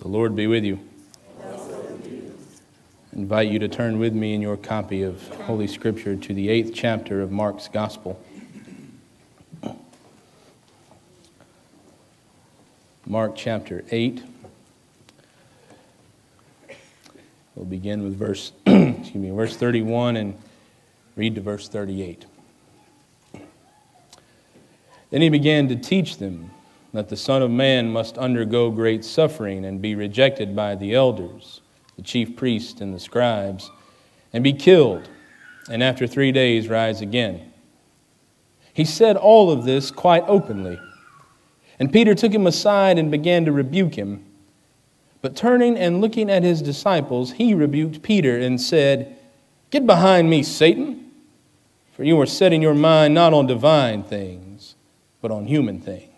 The Lord be with you. I invite you to turn with me in your copy of Holy Scripture to the eighth chapter of Mark's Gospel. Mark chapter 8. We'll begin with verse, excuse me, verse 31 and read to verse 38. Then he began to teach them that the Son of Man must undergo great suffering and be rejected by the elders, the chief priests, and the scribes, and be killed, and after three days rise again. He said all of this quite openly. And Peter took him aside and began to rebuke him. But turning and looking at his disciples, he rebuked Peter and said, Get behind me, Satan, for you are setting your mind not on divine things, but on human things.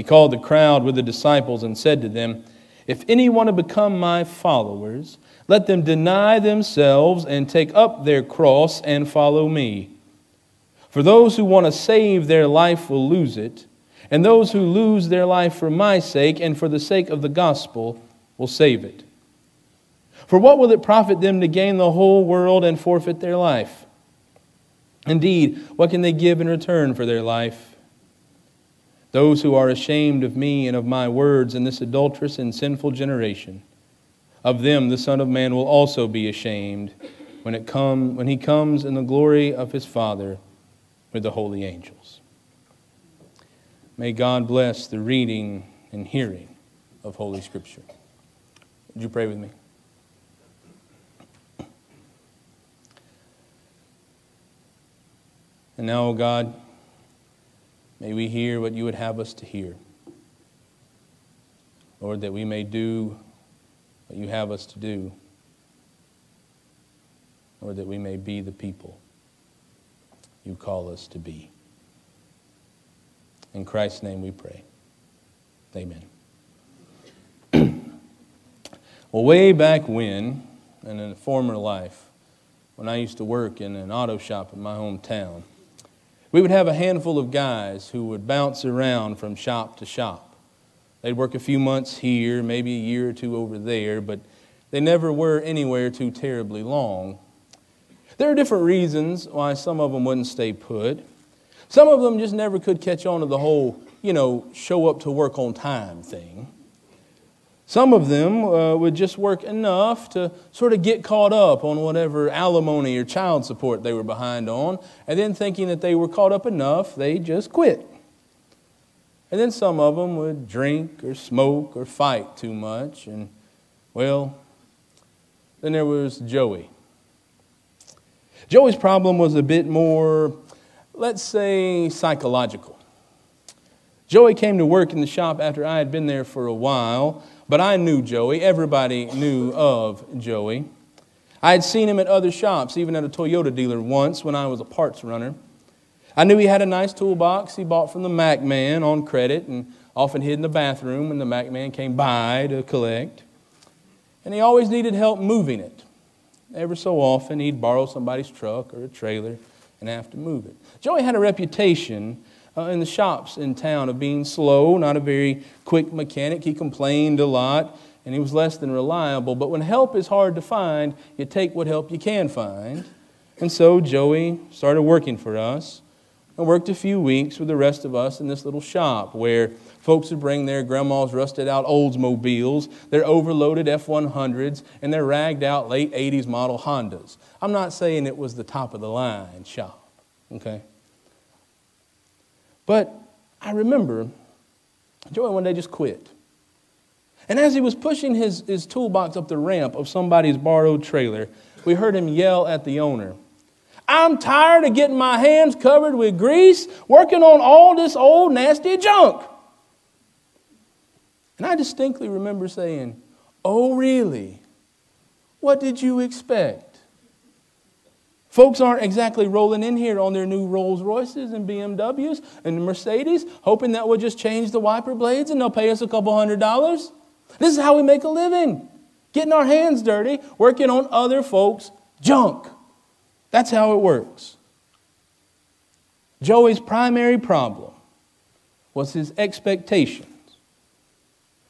He called the crowd with the disciples and said to them, If any want to become my followers, let them deny themselves and take up their cross and follow me. For those who want to save their life will lose it, and those who lose their life for my sake and for the sake of the gospel will save it. For what will it profit them to gain the whole world and forfeit their life? Indeed, what can they give in return for their life? Those who are ashamed of me and of my words in this adulterous and sinful generation. Of them the Son of Man will also be ashamed when, it come, when he comes in the glory of his Father with the holy angels. May God bless the reading and hearing of Holy Scripture. Would you pray with me? And now, O God, May we hear what you would have us to hear. Lord, that we may do what you have us to do. Lord, that we may be the people you call us to be. In Christ's name we pray. Amen. well, way back when, and in a former life, when I used to work in an auto shop in my hometown, we would have a handful of guys who would bounce around from shop to shop. They'd work a few months here, maybe a year or two over there, but they never were anywhere too terribly long. There are different reasons why some of them wouldn't stay put. Some of them just never could catch on to the whole, you know, show up to work on time thing. Some of them uh, would just work enough to sort of get caught up on whatever alimony or child support they were behind on, and then thinking that they were caught up enough, they just quit. And then some of them would drink or smoke or fight too much, and well, then there was Joey. Joey's problem was a bit more, let's say, psychological. Joey came to work in the shop after I had been there for a while. But I knew Joey. Everybody knew of Joey. I had seen him at other shops, even at a Toyota dealer once when I was a parts runner. I knew he had a nice toolbox he bought from the Mac man on credit and often hid in the bathroom when the Mac man came by to collect. And he always needed help moving it. Ever so often, he'd borrow somebody's truck or a trailer and have to move it. Joey had a reputation uh, in the shops in town of being slow, not a very quick mechanic. He complained a lot and he was less than reliable. But when help is hard to find, you take what help you can find. And so Joey started working for us and worked a few weeks with the rest of us in this little shop where folks would bring their grandma's rusted out Oldsmobiles, their overloaded F 100s, and their ragged out late 80s model Hondas. I'm not saying it was the top of the line shop, okay? But I remember Joey one day just quit. And as he was pushing his, his toolbox up the ramp of somebody's borrowed trailer, we heard him yell at the owner, I'm tired of getting my hands covered with grease, working on all this old nasty junk. And I distinctly remember saying, Oh, really? What did you expect? Folks aren't exactly rolling in here on their new Rolls Royces and BMWs and Mercedes, hoping that we'll just change the wiper blades and they'll pay us a couple hundred dollars. This is how we make a living getting our hands dirty, working on other folks' junk. That's how it works. Joey's primary problem was his expectations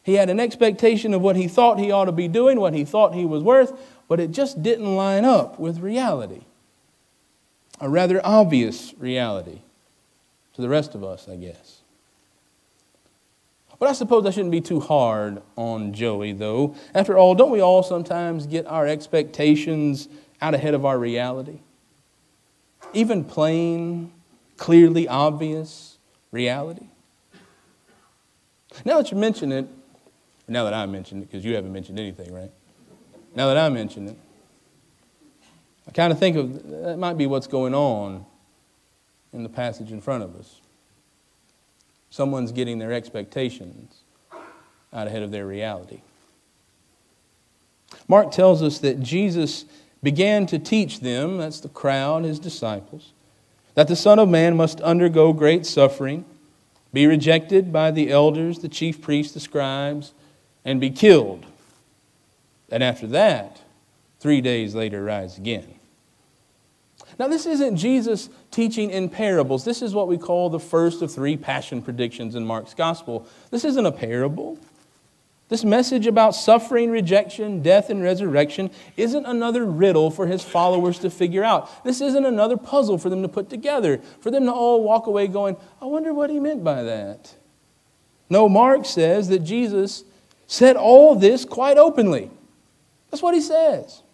He had an expectation of what he thought he ought to be doing, what he thought he was worth, but it just didn't line up with reality. A rather obvious reality to the rest of us, I guess. But I suppose I shouldn't be too hard on Joey, though. After all, don't we all sometimes get our expectations out ahead of our reality? Even plain, clearly obvious reality? Now that you mention it, now that I mentioned it, because you haven't mentioned anything, right? Now that I mention it, I kind of think of that might be what's going on in the passage in front of us. Someone's getting their expectations out ahead of their reality. Mark tells us that Jesus began to teach them, that's the crowd, his disciples, that the Son of Man must undergo great suffering, be rejected by the elders, the chief priests, the scribes, and be killed. And after that, three days later, rise again. Now, this isn't Jesus teaching in parables. This is what we call the first of three passion predictions in Mark's gospel. This isn't a parable. This message about suffering, rejection, death, and resurrection isn't another riddle for his followers to figure out. This isn't another puzzle for them to put together, for them to all walk away going, I wonder what he meant by that. No, Mark says that Jesus said all this quite openly. That's what he says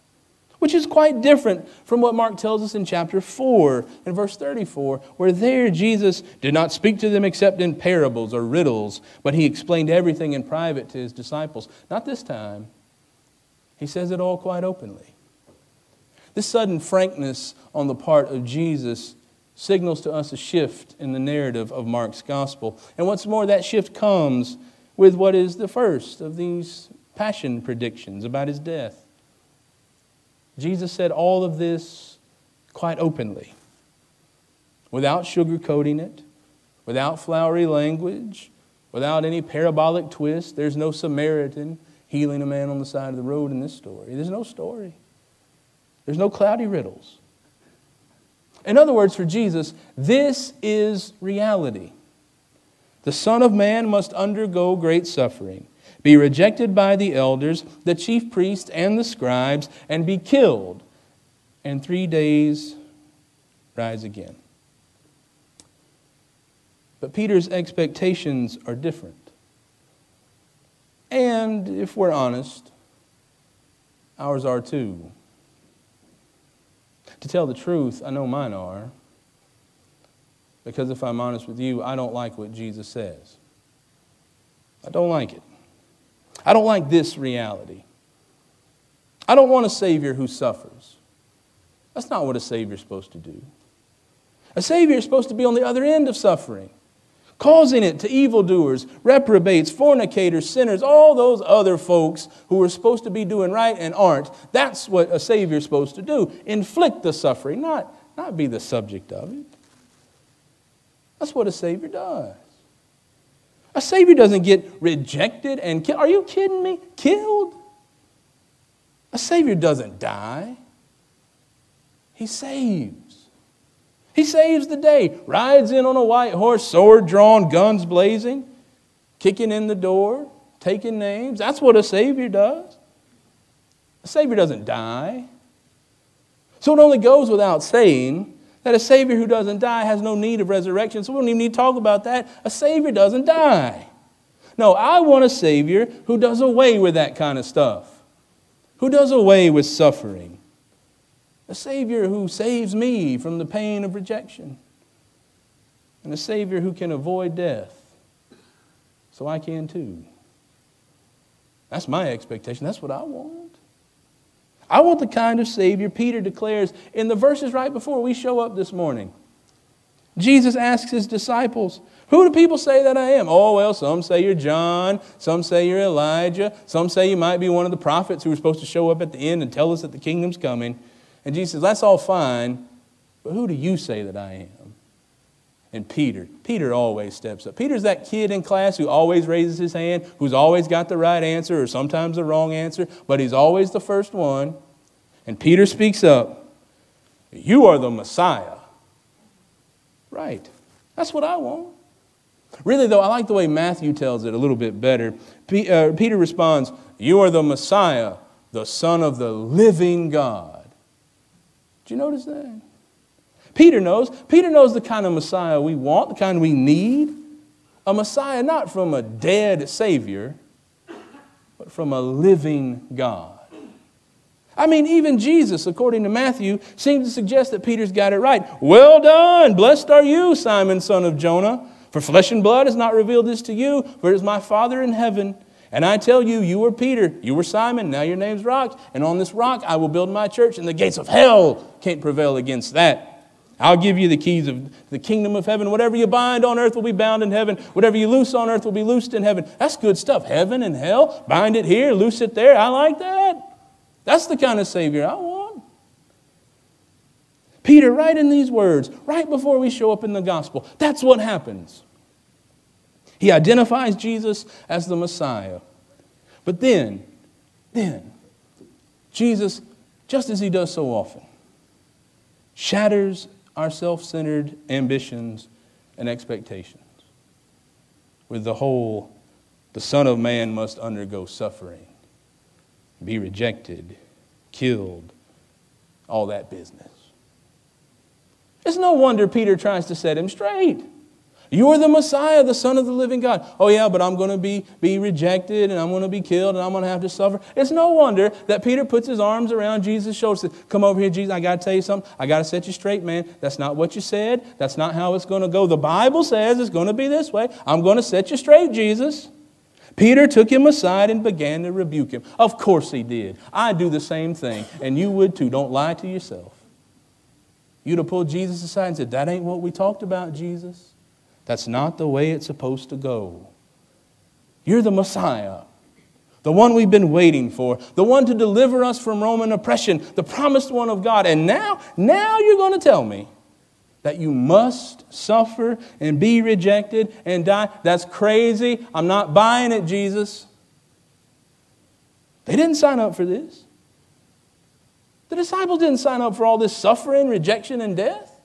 which is quite different from what Mark tells us in chapter 4 and verse 34, where there Jesus did not speak to them except in parables or riddles, but he explained everything in private to his disciples. Not this time. He says it all quite openly. This sudden frankness on the part of Jesus signals to us a shift in the narrative of Mark's gospel. And what's more, that shift comes with what is the first of these passion predictions about his death. Jesus said all of this quite openly, without sugarcoating it, without flowery language, without any parabolic twist. There's no Samaritan healing a man on the side of the road in this story. There's no story, there's no cloudy riddles. In other words, for Jesus, this is reality. The Son of Man must undergo great suffering be rejected by the elders, the chief priests, and the scribes, and be killed, and three days rise again. But Peter's expectations are different. And if we're honest, ours are too. To tell the truth, I know mine are. Because if I'm honest with you, I don't like what Jesus says. I don't like it. I don't like this reality. I don't want a Savior who suffers. That's not what a Savior is supposed to do. A Savior is supposed to be on the other end of suffering, causing it to evildoers, reprobates, fornicators, sinners, all those other folks who are supposed to be doing right and aren't. That's what a Savior is supposed to do inflict the suffering, not, not be the subject of it. That's what a Savior does. A Savior doesn't get rejected and killed. Are you kidding me? Killed? A Savior doesn't die, He saves. He saves the day, rides in on a white horse, sword drawn, guns blazing, kicking in the door, taking names. That's what a Savior does. A Savior doesn't die. So it only goes without saying that a Savior who doesn't die has no need of resurrection, so we don't even need to talk about that. A Savior doesn't die. No, I want a Savior who does away with that kind of stuff, who does away with suffering. A Savior who saves me from the pain of rejection, and a Savior who can avoid death, so I can too. That's my expectation. That's what I want. I want the kind of Savior Peter declares in the verses right before we show up this morning. Jesus asks his disciples, Who do people say that I am? Oh, well, some say you're John, some say you're Elijah, some say you might be one of the prophets who were supposed to show up at the end and tell us that the kingdom's coming. And Jesus says, That's all fine, but who do you say that I am? And Peter, Peter always steps up. Peter's that kid in class who always raises his hand, who's always got the right answer or sometimes the wrong answer, but he's always the first one. And Peter speaks up You are the Messiah. Right. That's what I want. Really, though, I like the way Matthew tells it a little bit better. Uh, Peter responds, You are the Messiah, the Son of the living God. Did you notice that? Peter knows. Peter knows the kind of Messiah we want, the kind we need. A Messiah not from a dead Savior, but from a living God. I mean, even Jesus, according to Matthew, seems to suggest that Peter's got it right. Well done, blessed are you, Simon, son of Jonah. For flesh and blood has not revealed this to you, for it is my Father in heaven. And I tell you, you were Peter, you were Simon, now your name's Rock, and on this rock I will build my church, and the gates of hell can't prevail against that. I'll give you the keys of the kingdom of heaven. Whatever you bind on earth will be bound in heaven. Whatever you loose on earth will be loosed in heaven. That's good stuff. Heaven and hell, bind it here, loose it there. I like that. That's the kind of Savior I want. Peter, right in these words, right before we show up in the gospel, that's what happens. He identifies Jesus as the Messiah. But then, then, Jesus, just as he does so often, shatters our self centered ambitions and expectations with the whole the Son of Man must undergo suffering, be rejected, killed, all that business. It's no wonder Peter tries to set him straight. You're the Messiah, the Son of the living God. Oh, yeah, but I'm going to be, be rejected and I'm going to be killed and I'm going to have to suffer. It's no wonder that Peter puts his arms around Jesus' shoulders says, Come over here, Jesus. I got to tell you something. I got to set you straight, man. That's not what you said. That's not how it's going to go. The Bible says it's going to be this way. I'm going to set you straight, Jesus. Peter took him aside and began to rebuke him. Of course he did. I do the same thing, and you would too. Don't lie to yourself. You'd have pulled Jesus aside and said, That ain't what we talked about, Jesus. That's not the way it's supposed to go. You're the Messiah, the one we've been waiting for, the one to deliver us from Roman oppression, the promised one of God. And now, now you're going to tell me that you must suffer and be rejected and die. That's crazy. I'm not buying it, Jesus. They didn't sign up for this. The disciples didn't sign up for all this suffering, rejection, and death.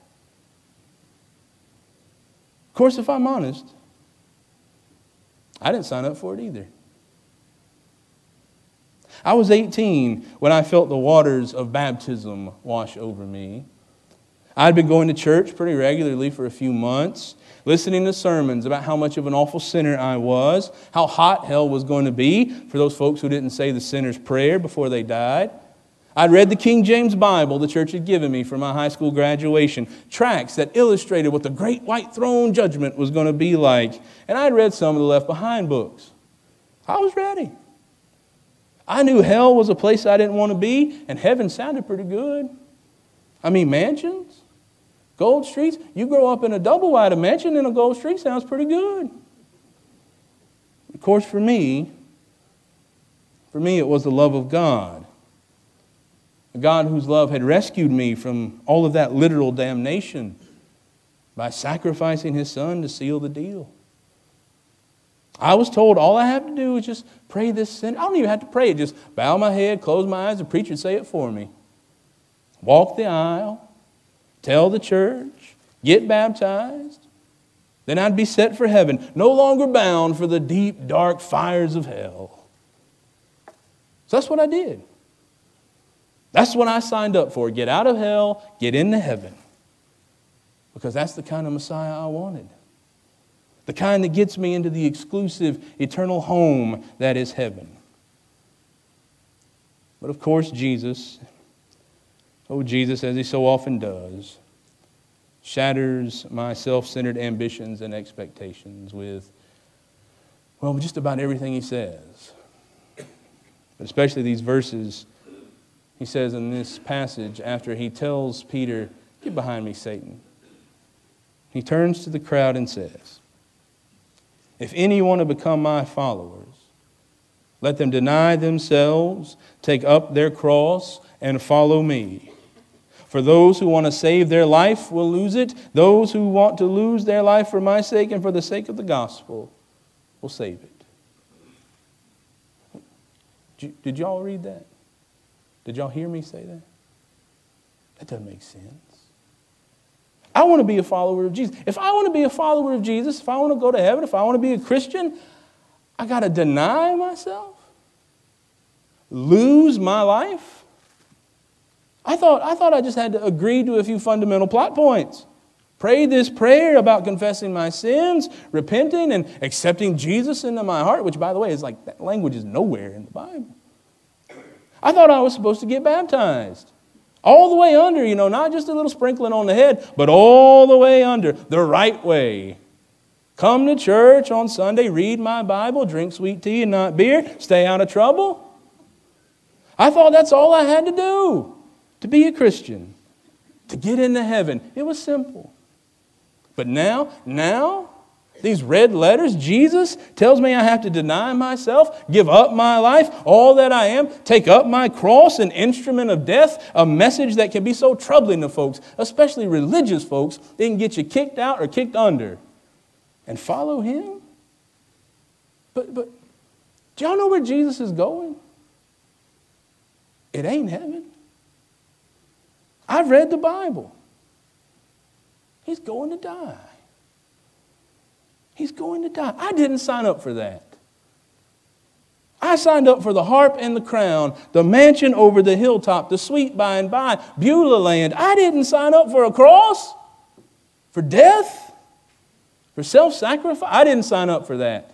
Of course, if I'm honest, I didn't sign up for it either. I was 18 when I felt the waters of baptism wash over me. I'd been going to church pretty regularly for a few months, listening to sermons about how much of an awful sinner I was, how hot hell was going to be for those folks who didn't say the sinner's prayer before they died. I'd read the King James Bible the church had given me for my high school graduation, tracts that illustrated what the great white throne judgment was going to be like. And I'd read some of the Left Behind books. I was ready. I knew hell was a place I didn't want to be, and heaven sounded pretty good. I mean, mansions, gold streets. You grow up in a double wide, mansion in a gold street sounds pretty good. Of course, for me, for me, it was the love of God a God whose love had rescued me from all of that literal damnation by sacrificing his son to seal the deal. I was told all I have to do is just pray this sin. I don't even have to pray it. Just bow my head, close my eyes, and preach and say it for me. Walk the aisle, tell the church, get baptized. Then I'd be set for heaven, no longer bound for the deep, dark fires of hell. So that's what I did. That's what I signed up for get out of hell, get into heaven. Because that's the kind of Messiah I wanted. The kind that gets me into the exclusive eternal home that is heaven. But of course, Jesus, oh, Jesus, as he so often does, shatters my self centered ambitions and expectations with, well, just about everything he says. But especially these verses he says in this passage, after he tells Peter, Get behind me, Satan, he turns to the crowd and says, If any want to become my followers, let them deny themselves, take up their cross, and follow me. For those who want to save their life will lose it. Those who want to lose their life for my sake and for the sake of the gospel will save it. Did y'all read that? Did y'all hear me say that? That doesn't make sense. I want to be a follower of Jesus. If I want to be a follower of Jesus, if I want to go to heaven, if I want to be a Christian, I got to deny myself, lose my life. I thought, I thought I just had to agree to a few fundamental plot points. Pray this prayer about confessing my sins, repenting, and accepting Jesus into my heart, which, by the way, is like that language is nowhere in the Bible. I thought I was supposed to get baptized. All the way under, you know, not just a little sprinkling on the head, but all the way under, the right way. Come to church on Sunday, read my Bible, drink sweet tea and not beer, stay out of trouble. I thought that's all I had to do to be a Christian, to get into heaven. It was simple. But now, now, these red letters, Jesus tells me I have to deny myself, give up my life, all that I am, take up my cross, an instrument of death, a message that can be so troubling to folks, especially religious folks. It can get you kicked out or kicked under. And follow him? But, but, do y'all know where Jesus is going? It ain't heaven. I've read the Bible. He's going to die. He's going to die. I didn't sign up for that. I signed up for the harp and the crown, the mansion over the hilltop, the sweet by and by, Beulah land. I didn't sign up for a cross, for death, for self sacrifice. I didn't sign up for that.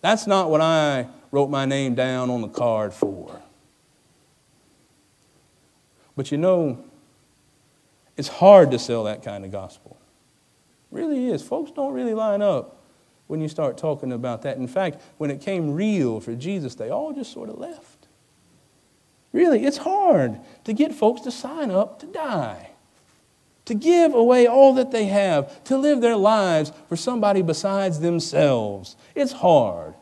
That's not what I wrote my name down on the card for. But you know, it's hard to sell that kind of gospel really is. Folks don't really line up when you start talking about that. In fact, when it came real for Jesus, they all just sort of left. Really, it's hard to get folks to sign up to die, to give away all that they have, to live their lives for somebody besides themselves. It's hard.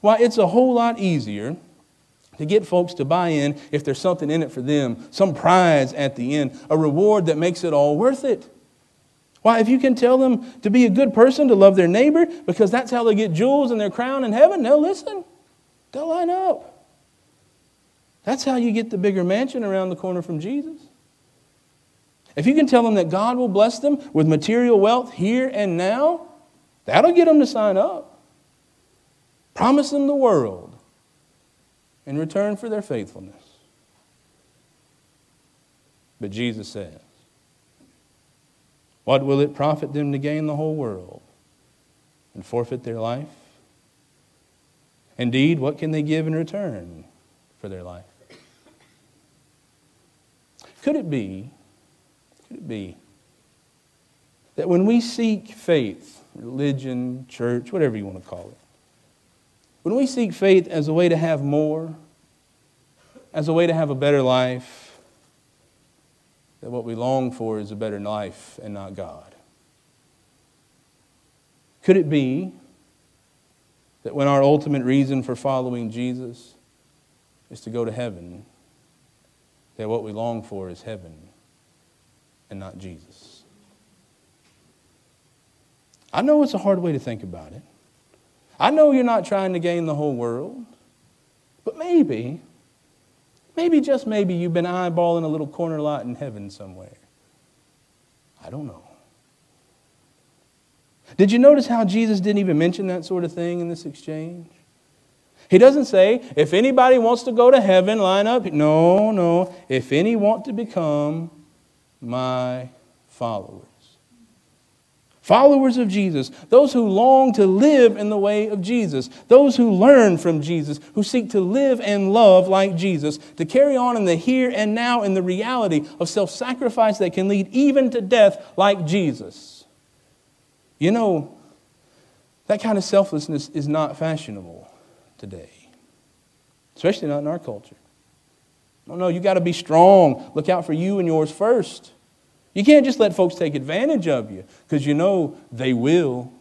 Why, it's a whole lot easier to get folks to buy in if there's something in it for them, some prize at the end, a reward that makes it all worth it. Why, if you can tell them to be a good person, to love their neighbor, because that's how they get jewels and their crown in heaven, they'll listen. They'll line up. That's how you get the bigger mansion around the corner from Jesus. If you can tell them that God will bless them with material wealth here and now, that'll get them to sign up. Promise them the world in return for their faithfulness. But Jesus says, what will it profit them to gain the whole world and forfeit their life? Indeed, what can they give in return for their life? Could it be, could it be, that when we seek faith, religion, church, whatever you want to call it, when we seek faith as a way to have more, as a way to have a better life, that what we long for is a better life and not God? Could it be that when our ultimate reason for following Jesus is to go to heaven, that what we long for is heaven and not Jesus? I know it's a hard way to think about it. I know you're not trying to gain the whole world, but maybe Maybe, just maybe, you've been eyeballing a little corner lot in heaven somewhere. I don't know. Did you notice how Jesus didn't even mention that sort of thing in this exchange? He doesn't say, if anybody wants to go to heaven, line up. No, no. If any want to become my followers. Followers of Jesus, those who long to live in the way of Jesus, those who learn from Jesus, who seek to live and love like Jesus, to carry on in the here and now in the reality of self sacrifice that can lead even to death like Jesus. You know, that kind of selflessness is not fashionable today, especially not in our culture. No, no, you got to be strong. Look out for you and yours first. You can't just let folks take advantage of you because you know they will.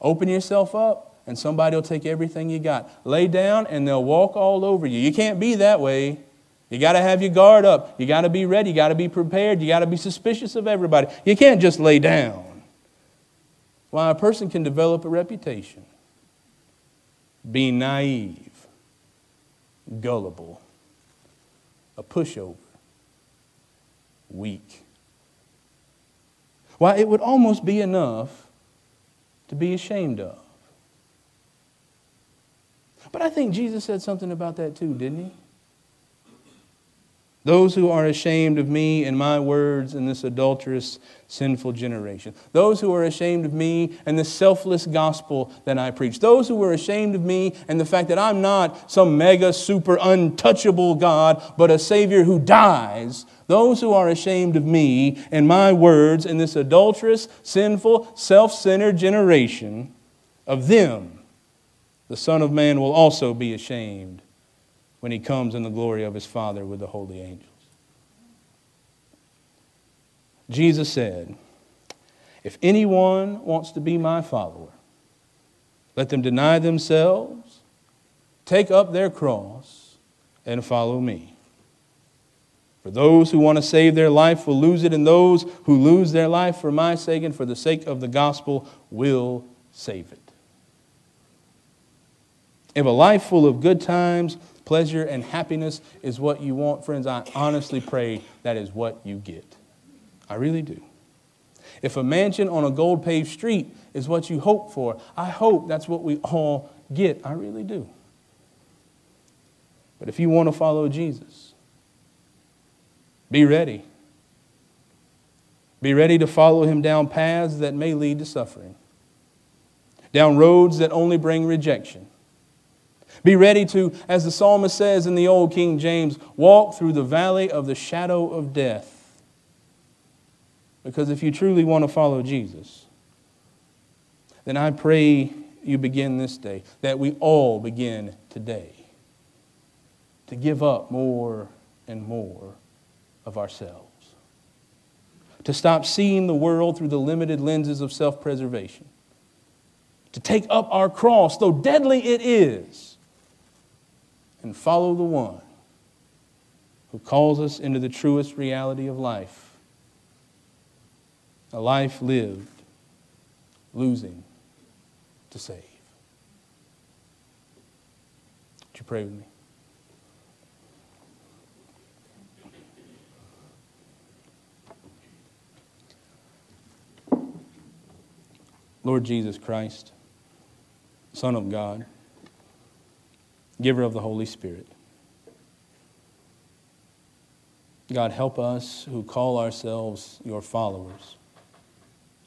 Open yourself up and somebody will take everything you got. Lay down and they'll walk all over you. You can't be that way. You got to have your guard up. You got to be ready. You got to be prepared. You got to be suspicious of everybody. You can't just lay down. Why, a person can develop a reputation being naive, gullible, a pushover weak. Why, it would almost be enough to be ashamed of. But I think Jesus said something about that too, didn't he? Those who are ashamed of me and my words in this adulterous, sinful generation. Those who are ashamed of me and the selfless gospel that I preach. Those who are ashamed of me and the fact that I'm not some mega, super, untouchable God, but a Savior who dies. Those who are ashamed of me and my words in this adulterous, sinful, self centered generation, of them the Son of Man will also be ashamed when he comes in the glory of his Father with the holy angels. Jesus said, If anyone wants to be my follower, let them deny themselves, take up their cross, and follow me. For those who want to save their life will lose it, and those who lose their life for my sake and for the sake of the gospel will save it. If a life full of good times, pleasure, and happiness is what you want, friends, I honestly pray that is what you get. I really do. If a mansion on a gold paved street is what you hope for, I hope that's what we all get. I really do. But if you want to follow Jesus, be ready. Be ready to follow him down paths that may lead to suffering, down roads that only bring rejection be ready to, as the psalmist says in the old King James, walk through the valley of the shadow of death. Because if you truly want to follow Jesus, then I pray you begin this day, that we all begin today to give up more and more of ourselves. To stop seeing the world through the limited lenses of self preservation. To take up our cross, though deadly it is and follow the one who calls us into the truest reality of life a life lived, losing to save. Would you pray with me? Lord Jesus Christ, Son of God giver of the Holy Spirit. God, help us who call ourselves your followers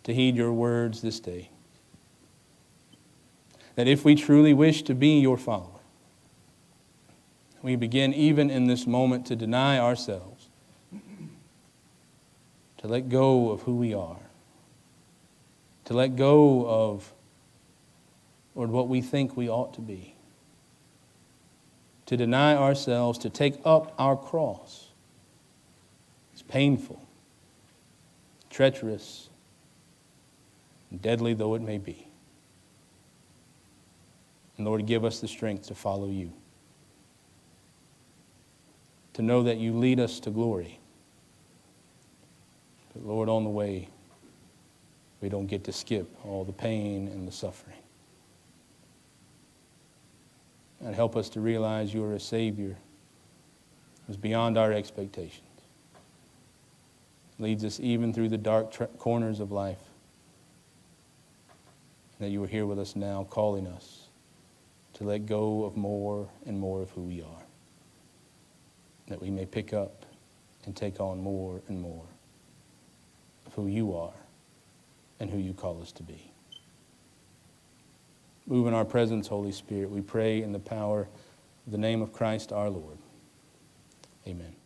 to heed your words this day. That if we truly wish to be your follower, we begin even in this moment to deny ourselves, to let go of who we are, to let go of, Lord, what we think we ought to be to deny ourselves, to take up our cross. It's painful, treacherous, deadly though it may be. And Lord, give us the strength to follow you, to know that you lead us to glory. But Lord, on the way, we don't get to skip all the pain and the suffering. And help us to realize you are a Savior who's beyond our expectations. Leads us even through the dark corners of life. That you are here with us now, calling us to let go of more and more of who we are. That we may pick up and take on more and more of who you are and who you call us to be. Move in our presence, Holy Spirit. We pray in the power the name of Christ our Lord. Amen.